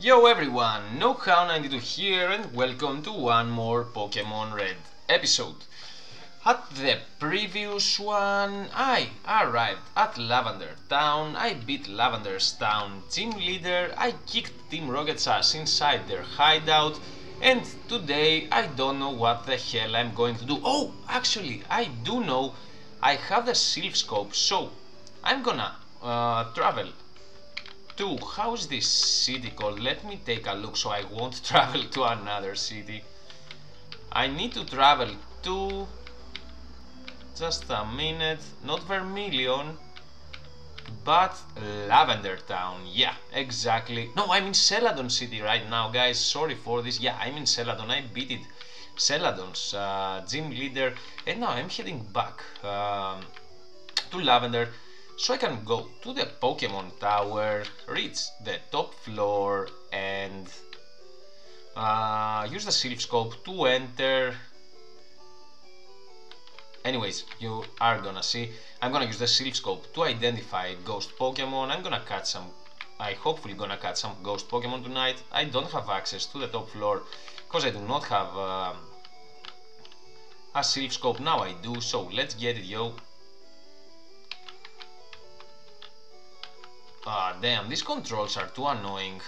Yo everyone, knowhow92 here and welcome to one more Pokemon Red episode. At the previous one, I arrived at Lavender Town, I beat Lavender's Town team leader, I kicked Team Rocket's ass inside their hideout, and today I don't know what the hell I'm going to do. Oh, actually, I do know. I have the Silph Scope, so I'm gonna uh, travel to, how's this city called? Let me take a look so I won't travel to another city. I need to travel to, just a minute, not Vermilion, but Lavender Town, yeah, exactly. No, I'm in Celadon City right now, guys, sorry for this. Yeah, I'm in Celadon, I beat it. Celadon's uh, gym leader, and now I'm heading back um, to Lavender so I can go to the Pokemon Tower, reach the top floor and uh, use the Silph Scope to enter. Anyways, you are gonna see, I'm gonna use the Silph Scope to identify ghost Pokemon, I'm gonna catch some, I hopefully gonna catch some ghost Pokemon tonight. I don't have access to the top floor because I do not have uh, a Silph Scope, now I do, so let's get it yo. Ah, damn, these controls are too annoying.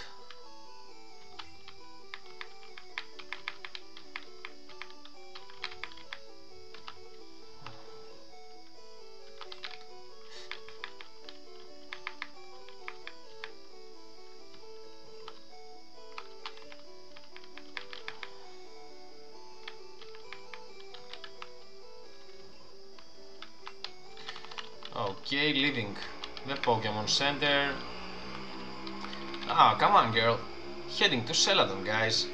Center. Ah, come on, girl. Heading to Celadon, guys.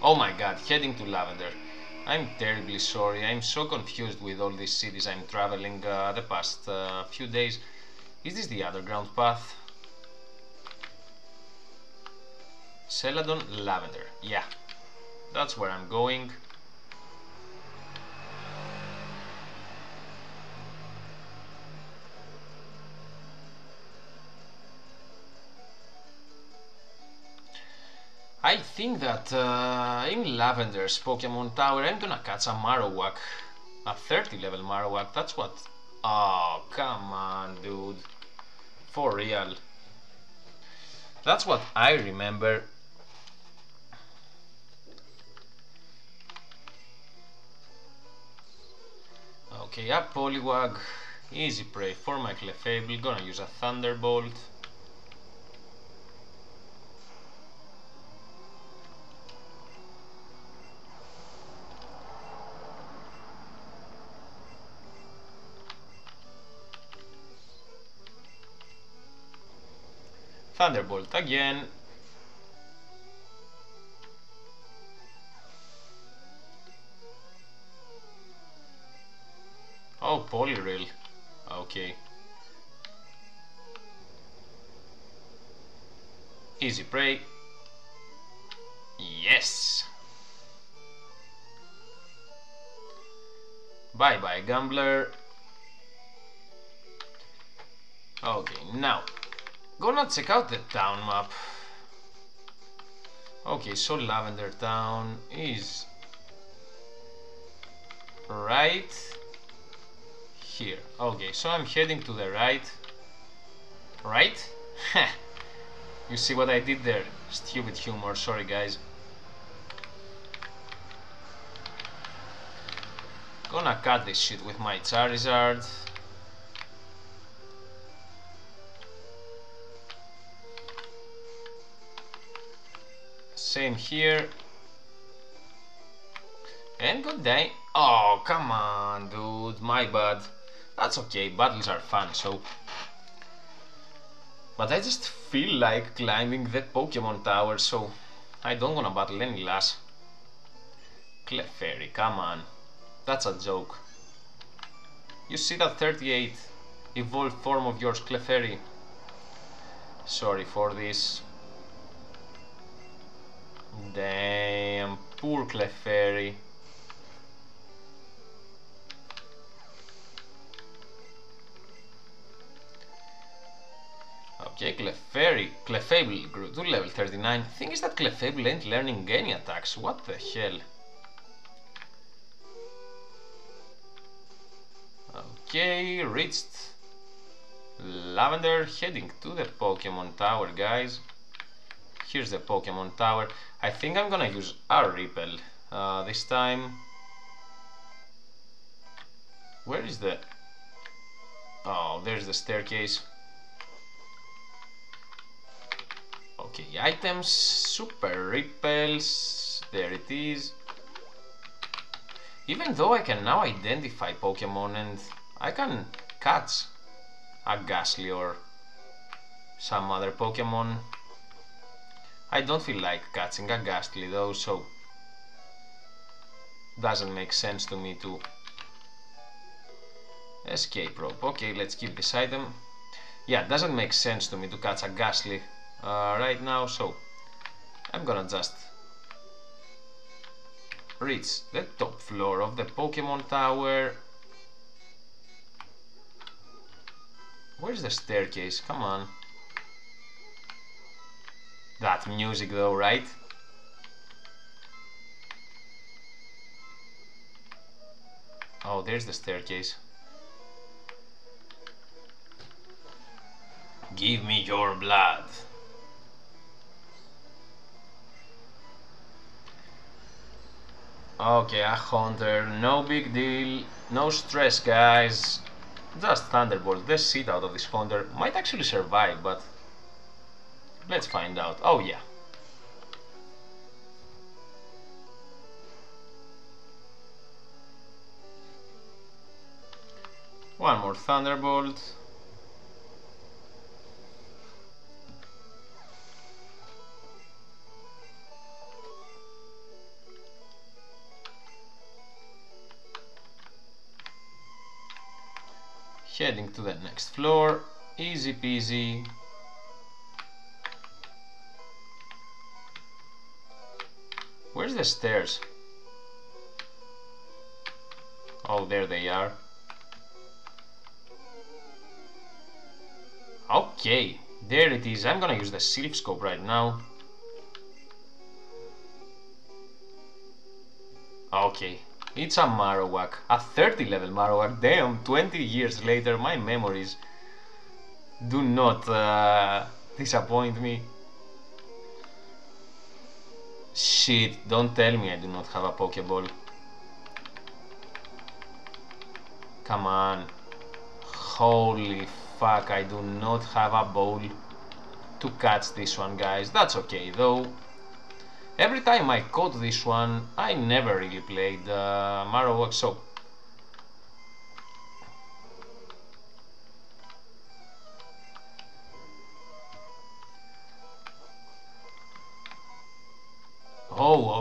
Oh my god, heading to Lavender. I'm terribly sorry, I'm so confused with all these cities I'm traveling uh, the past uh, few days. Is this the underground path? Celadon, Lavender, yeah. That's where I'm going. Think that uh, in Lavender's Pokemon Tower I'm gonna catch a Marowak. A 30 level Marowak, that's what... Oh, come on, dude. For real. That's what I remember. Okay, a Poliwag. Easy prey for my Clefable. Gonna use a Thunderbolt. Thunderbolt again. Oh, Poliwhirl. Okay. Easy prey. Yes! Bye bye, Gambler. Okay, now Gonna check out the town map. Okay, so Lavender Town is right here. Okay, so I'm heading to the right. Right? you see what I did there? Stupid humor, sorry guys. Gonna cut this shit with my Charizard. Same here. And good day. Oh, come on, dude. My bad. That's okay. Battles are fun, so... But I just feel like climbing the Pokemon Tower, so... I don't wanna battle any less. Clefairy, come on. That's a joke. You see that 38 evolved form of yours, Clefairy? Sorry for this. Damn, poor Clefairy. Okay, Clefairy, Clefable grew to level 39. Thing is that Clefable ain't learning any attacks. What the hell? Okay, reached Lavender heading to the Pokemon Tower, guys. Here's the Pokemon Tower. I think I'm gonna use our Repel uh, this time. Where is the... Oh, there's the staircase. Okay, items, super repels, there it is. Even though I can now identify Pokemon and I can catch a Gastly or some other Pokemon. I don't feel like catching a Gastly though, so doesn't make sense to me to escape rope. Okay, let's keep this item. Yeah, doesn't make sense to me to catch a Gastly uh, right now, so I'm gonna just reach the top floor of the Pokemon Tower. Where's the staircase? Come on. That music though, right? Oh, there's the staircase. Give me your blood. Okay, a hunter, no big deal, no stress guys. Just Thunderbolt, the shit out of this hunter. Might actually survive, but let's find out. Oh yeah. One more Thunderbolt. heading to the next floor easy peasy where's the stairs oh there they are okay there it is I'm gonna use the silph scope right now okay it's a Marowak, a 30 level Marowak. Damn, 20 years later, my memories do not uh, disappoint me. Shit, don't tell me I do not have a Pokeball. Come on. Holy fuck, I do not have a ball to catch this one, guys. That's okay, though. Every time I caught this one, I never really played uh, Marowak, so...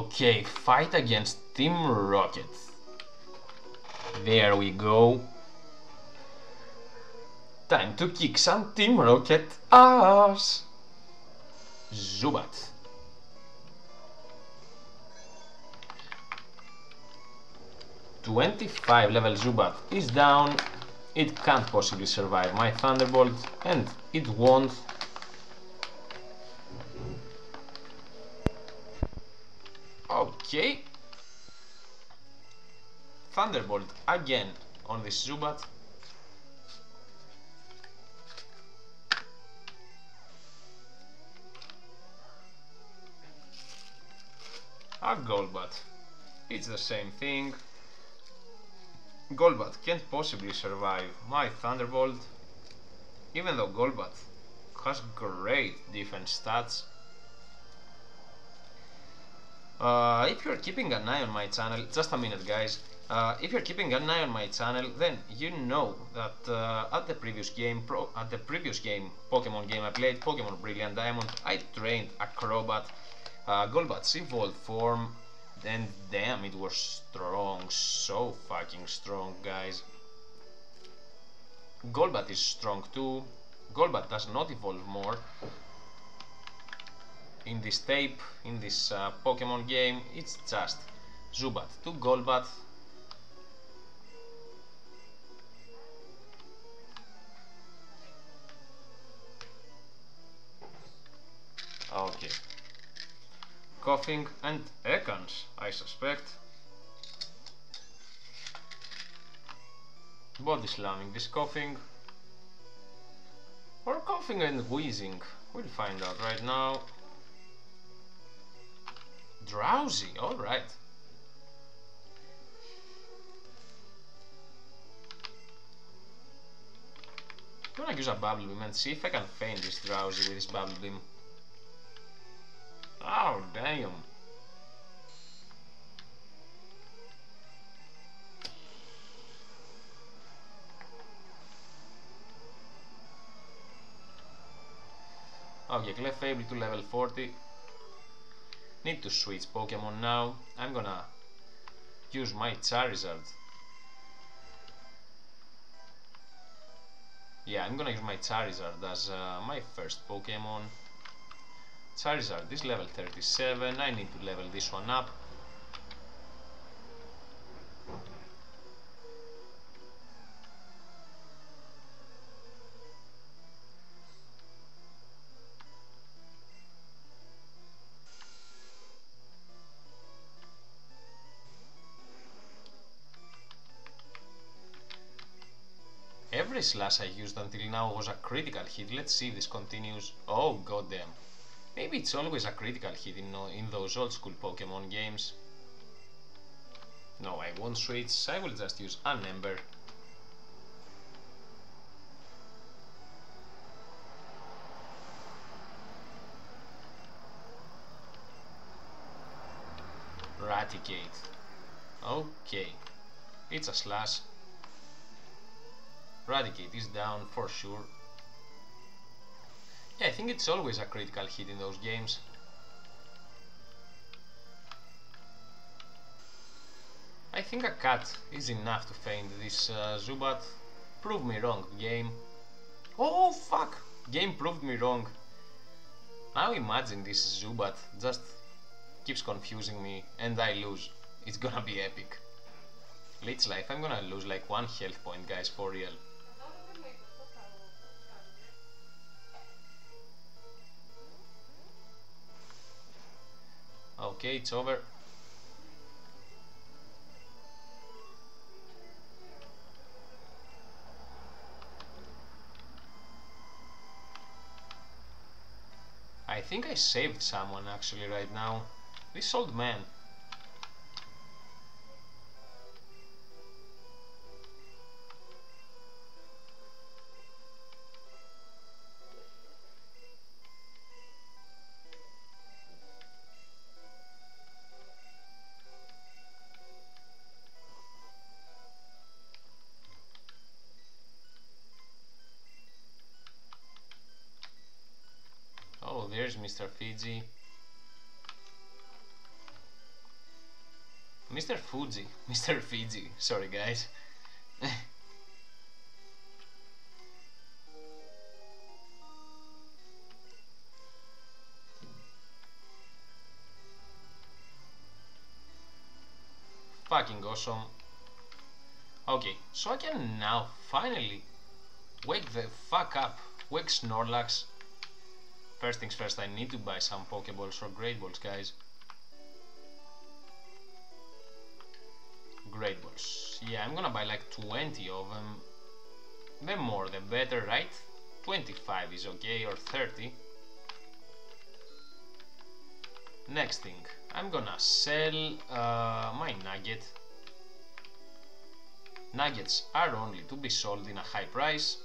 okay, fight against Team Rocket. There we go. Time to kick some Team Rocket ass! Zubat. 25 level Zubat is down, it can't possibly survive my Thunderbolt and it won't. Okay. Thunderbolt again on this Zubat. A Golbat. It's the same thing. Golbat can't possibly survive my Thunderbolt, even though Golbat has great defense stats. Uh, if you're keeping an eye on my channel, just a minute guys, uh, if you're keeping an eye on my channel, then you know that uh, at the previous game, pro at the previous game, Pokemon game I played, Pokemon Brilliant Diamond, I trained Acrobat, Crobat, uh, Golbat's evolved form and damn, it was strong, so fucking strong, guys. Golbat is strong too. Golbat does not evolve more in this tape, in this uh, Pokemon game, it's just Zubat to Golbat. Okay. Koffing and Ekans, I suspect. Body slamming this Koffing. Or Koffing and Weezing. We'll find out right now. Drowzee, alright. I'm gonna use a bubble beam and see if I can faint this Drowzee with this bubble beam. Oh, damn. Okay, Clefable to level 40. Need to switch Pokemon now. I'm gonna use my Charizard. Yeah, I'm gonna use my Charizard as uh, my first Pokemon. Charizard is level 37, I need to level this one up. Slash I used until now was a critical hit. Let's see if this continues. Oh, goddamn. Maybe it's always a critical hit in, uh, in those old school Pokemon games. No, I won't switch. I will just use an Ember. Raticate. Okay. It's a slash. Raticate is down for sure. Yeah, I think it's always a critical hit in those games. I think a cat is enough to faint this uh, Zubat. Prove me wrong, game. Oh fuck! Game proved me wrong. Now imagine this Zubat just keeps confusing me and I lose. It's gonna be epic. Leech Life, I'm gonna lose like one health point guys for real. Okay, it's over. I think I saved someone actually right now. This old man. Mr. Fiji. Mr. Fuji. Mr. Fiji. Sorry, guys. Fucking awesome. Okay, so I can now finally wake the fuck up. Wake Snorlax First things first, I need to buy some Pokeballs or Great Balls, guys. Great Balls. Yeah, I'm gonna buy like 20 of them. The more the better, right? 25 is okay, or 30. Next thing, I'm gonna sell uh, my Nugget. Nuggets are only to be sold in a high price.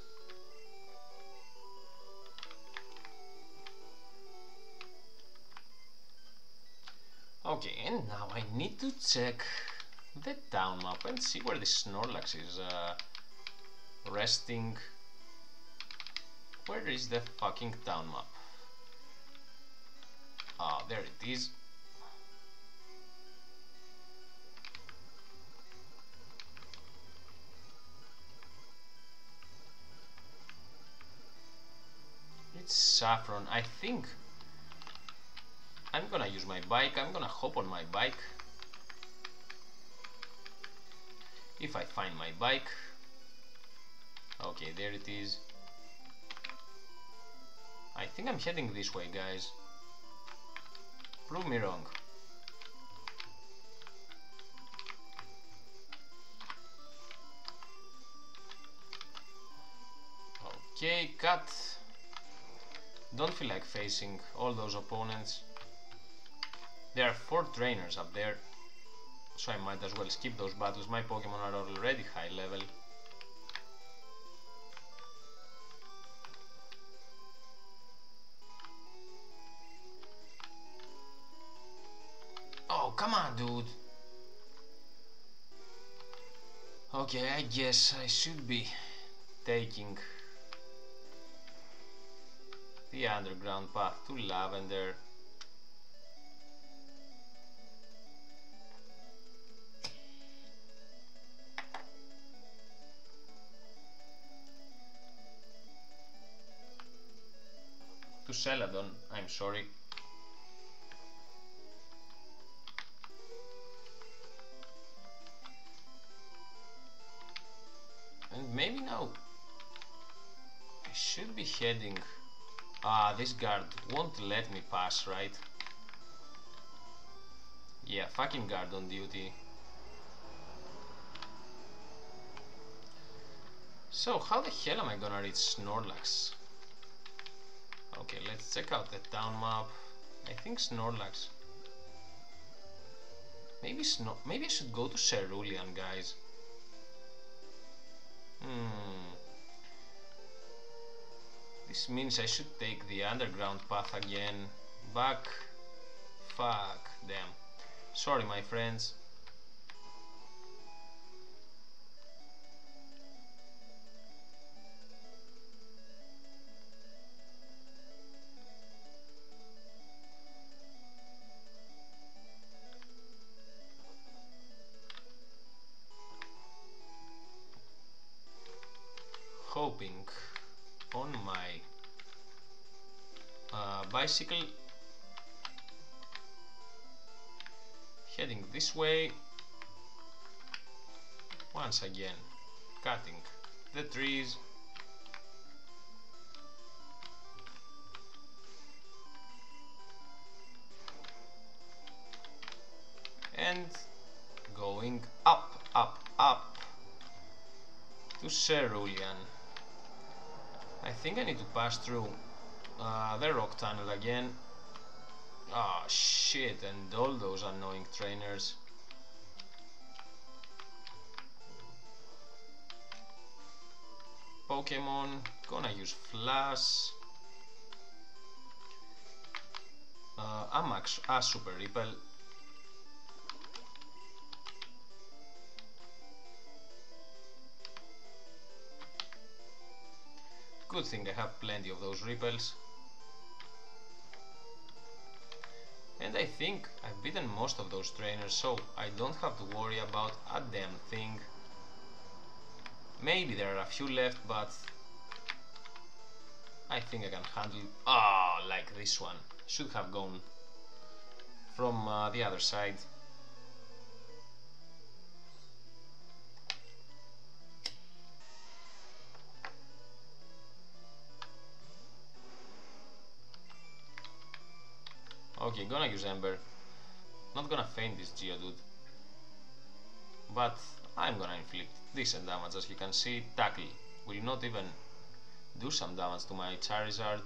Okay, and now I need to check the town map and see where the Snorlax is uh, resting. Where is the fucking town map? Ah, there it is. It's Saffron, I think I'm gonna use my bike, I'm gonna hop on my bike. If I find my bike. Okay, there it is. I think I'm heading this way, guys. Prove me wrong. Okay, cut. Don't feel like facing all those opponents. There are 4 trainers up there, so I might as well skip those battles. My Pokemon are already high level. Oh, come on, dude. Okay, I guess I should be taking the underground path to Lavender. Celadon, I'm sorry. And maybe now I should be heading Ah, this guard won't let me pass, right? Yeah, fucking guard on duty. So, how the hell am I gonna reach Snorlax? Okay, let's check out the town map. I think Snorlax. Maybe Snor maybe I should go to Cerulean, guys. Hmm. This means I should take the underground path again. Back. Fuck them. Sorry, my friends. Bicycle. Heading this way. Once again cutting the trees. And going up up up to Cerulean. I think I need to pass through uh, the rock tunnel again. Ah, oh, shit, and all those annoying trainers. Pokemon, gonna use Flash. Uh, Amax, a Super Repel. Good thing I have plenty of those repels. And I think I've beaten most of those trainers, so I don't have to worry about a damn thing. Maybe there are a few left, but I think I can handle... Ah, oh, like this one. Should have gone from uh, the other side. Gonna use Ember. Not gonna faint this Geodude. But I'm gonna inflict decent damage as you can see. Tackle will not even do some damage to my Charizard.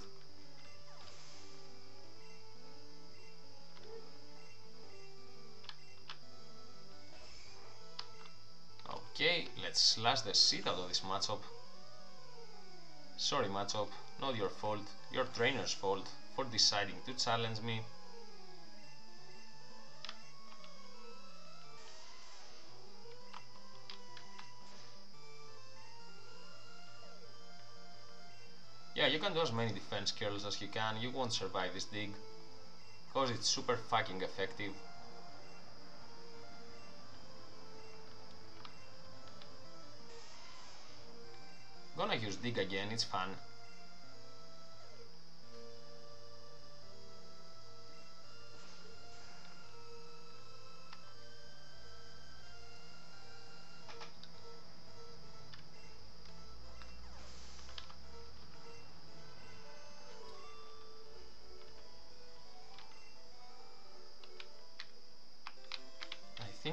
Okay, let's slash the shit out of this Machop. Sorry Machop, not your fault, your trainer's fault for deciding to challenge me. As many defense curls as you can, you won't survive this dig. Cause it's super fucking effective. Gonna use dig again, it's fun.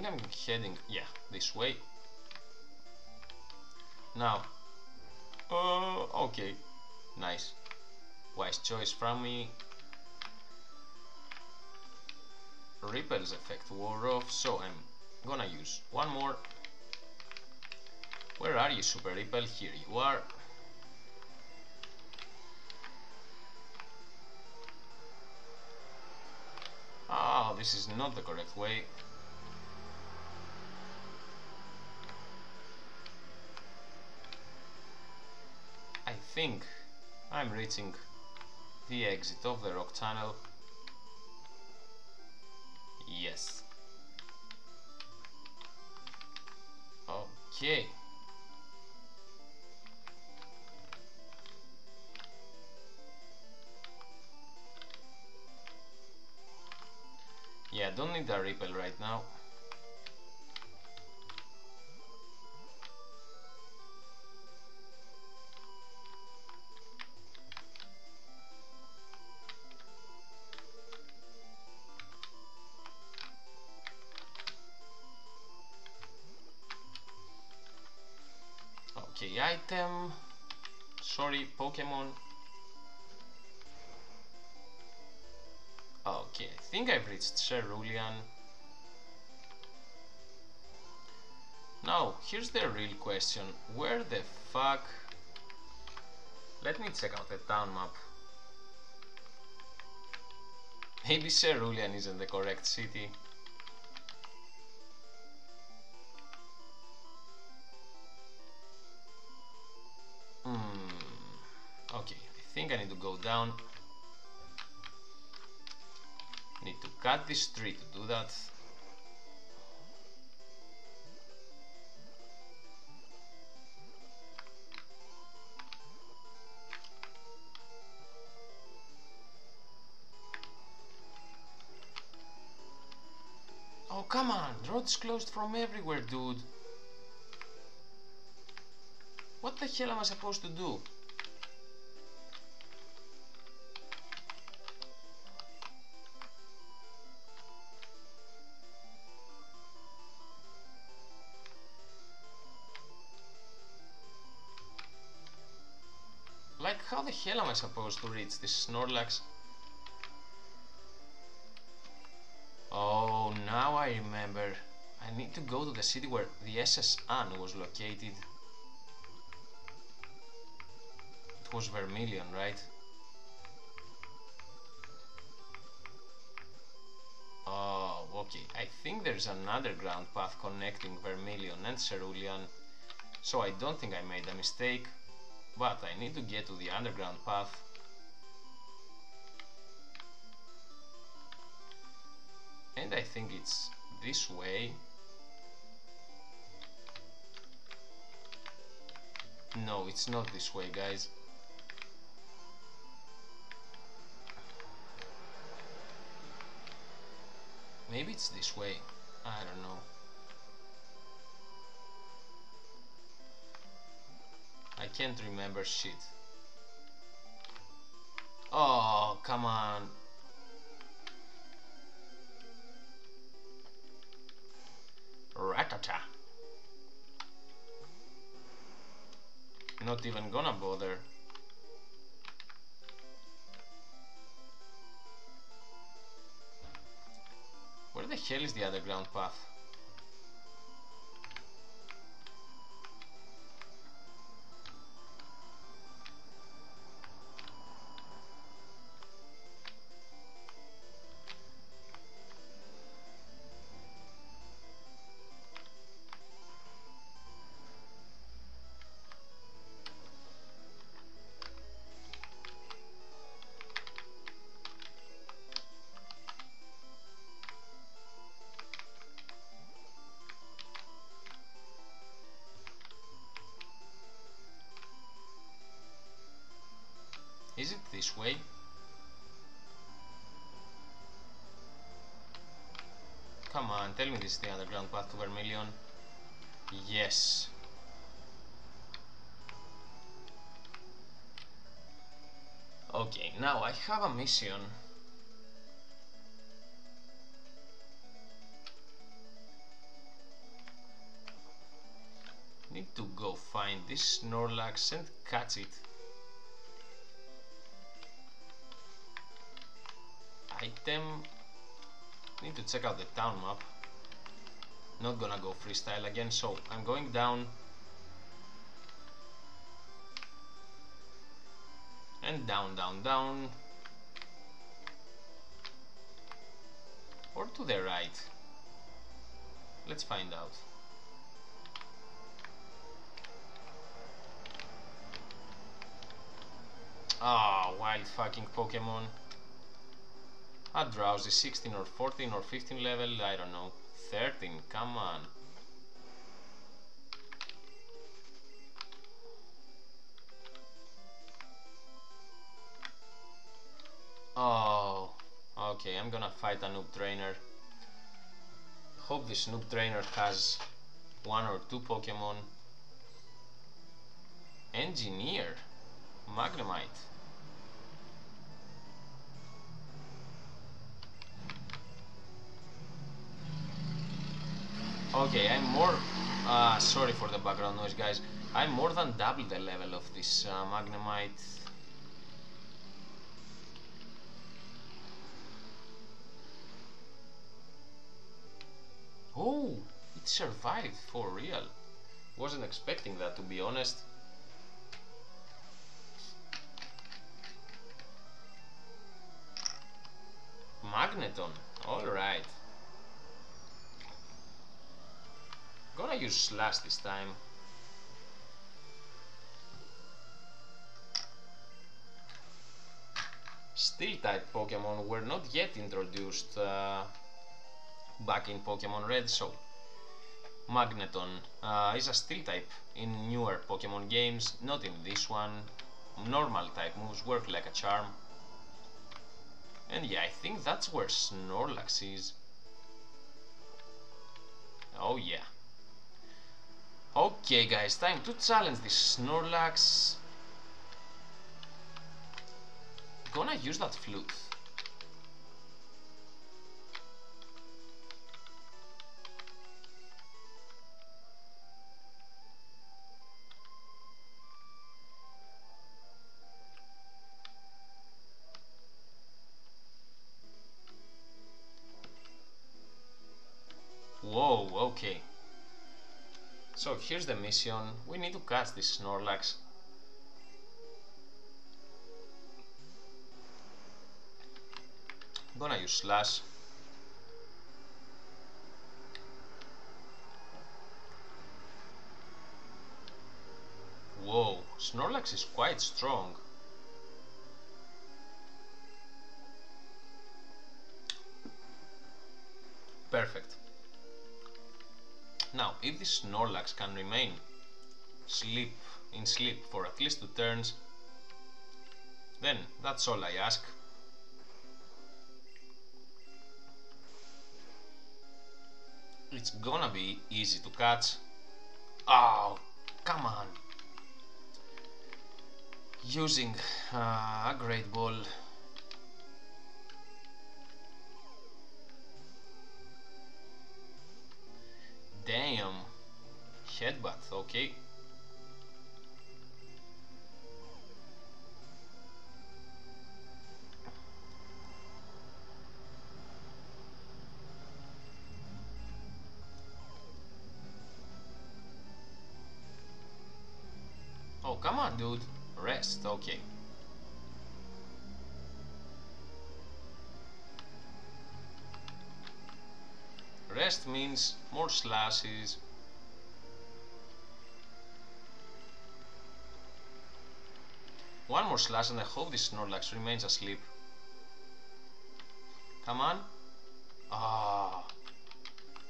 Think I'm heading, yeah, this way. Now, uh, okay, nice. Wise choice from me. Repel's effect wore off, so I'm gonna use one more. Where are you, Super Repel? Here you are. Ah, this is not the correct way. Think I'm reaching the exit of the rock tunnel. Yes. Okay. Yeah, don't need a repel right now. Pokemon. Okay, I think I've reached Cerulean. Now, here's the real question. Where the fuck... Let me check out the town map. Maybe Cerulean isn't the correct city. Down. Need to cut this tree to do that. Oh, come on! Road's closed from everywhere, dude. What the hell am I supposed to do? Hell am I supposed to reach this Snorlax? Oh, now I remember. I need to go to the city where the S.S. Anne was located. It was Vermilion, right? Oh, okay. I think there's an underground path connecting Vermilion and Cerulean, so I don't think I made a mistake. But I need to get to the underground path. And I think it's this way. No, it's not this way, guys. Maybe it's this way. I don't know. I can't remember shit. Oh, come on. Rattata. Not even gonna bother. Where the hell is the underground path? on, tell me this is the underground path to Vermilion. Yes. Okay, now I have a mission. Need to go find this Snorlax and catch it. Item Need to check out the town map. Not gonna go freestyle again, so I'm going down. And down, down, down. Or to the right. Let's find out. Ah, oh, wild fucking Pokemon. A Drowzee 16 or 14 or 15 level, I don't know. 13, come on. Oh, okay, I'm gonna fight a noob trainer. Hope this noob trainer has one or two Pokemon. Engineer, Magnemite. Okay, I'm more... Uh, sorry for the background noise, guys. I'm more than double the level of this uh, Magnemite. Oh, it survived, for real. Wasn't expecting that, to be honest. Magneton, alright. Use Slash this time. Steel type Pokemon were not yet introduced uh, back in Pokemon Red, so Magneton uh, is a steel type in newer Pokemon games, not in this one. Normal type moves work like a charm. And yeah, I think that's where Snorlax is. Oh yeah. Okay guys, time to challenge this Snorlax. Gonna use that flute. So here's the mission. We need to catch this Snorlax. I'm gonna use Slash. Whoa, Snorlax is quite strong. Perfect. Now, if this Snorlax can remain sleep in sleep for at least two turns, then that's all I ask. It's gonna be easy to catch. Oh, come on. Using uh, a great ball Damn. Headbutt, okay. Oh, come on, dude. Rest, okay. Means more slashes. One more slash and I hope this Snorlax remains asleep. Come on. Ah.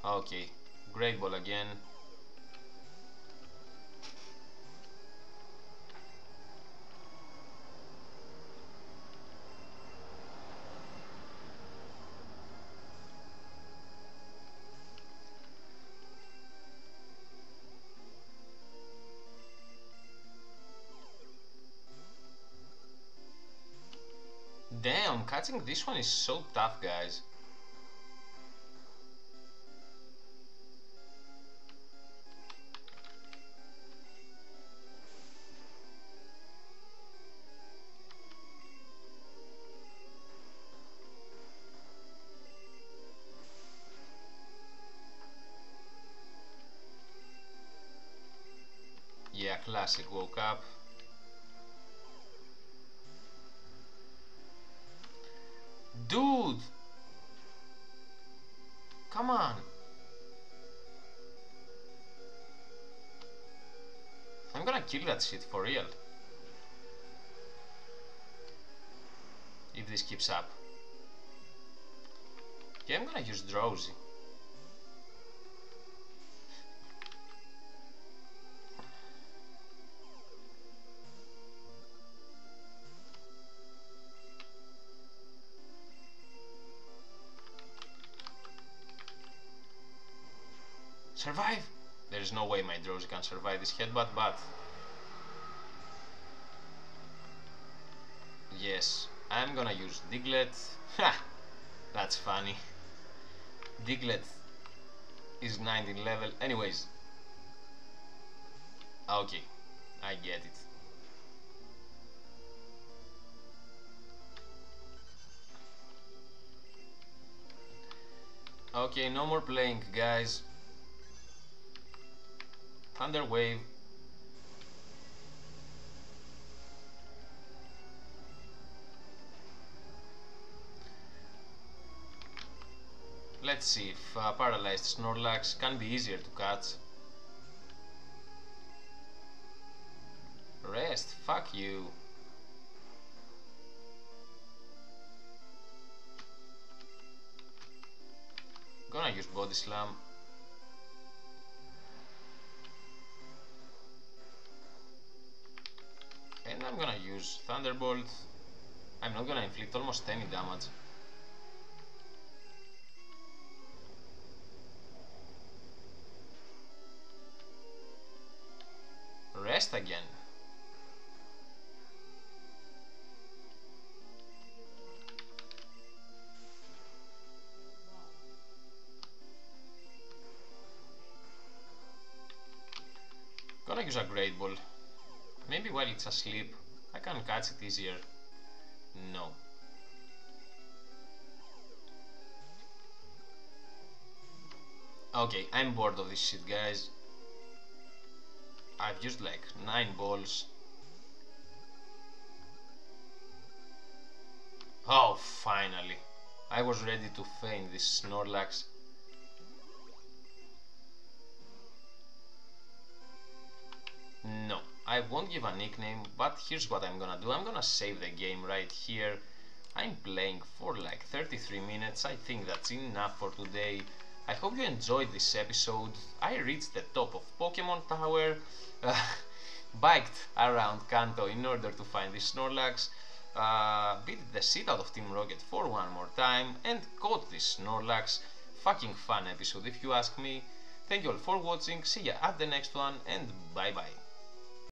Okay. Great ball again. Cutting this one is so tough, guys. Yeah, classic woke up. Dude! Come on! I'm gonna kill that shit for real. If this keeps up. Yeah, I'm gonna use Drowzee. Survive! There is no way my Drowzee can survive this headbutt, but... Yes, I'm gonna use Diglett. Ha! That's funny. Diglett is 19 level. Anyways. Okay, I get it. Okay, no more playing, guys. Thunder Wave. Let's see if uh, paralyzed Snorlax can be easier to catch. Rest, fuck you. Gonna use Body Slam. And I'm gonna use Thunderbolt. I'm not gonna inflict almost any damage. Rest again. Gonna use a Great Ball. Maybe while it's asleep, I can catch it easier. No. Okay, I'm bored of this shit, guys. I've used like 9 balls. Oh, finally. I was ready to faint this Snorlax. No, I won't give a nickname, but here's what I'm gonna do. I'm gonna save the game right here. I'm playing for like 33 minutes. I think that's enough for today. I hope you enjoyed this episode. I reached the top of Pokemon Tower, biked around Kanto in order to find this Snorlax, uh, beat the shit out of Team Rocket for one more time, and caught this Snorlax. Fucking fun episode if you ask me. Thank you all for watching, see ya at the next one, and bye bye.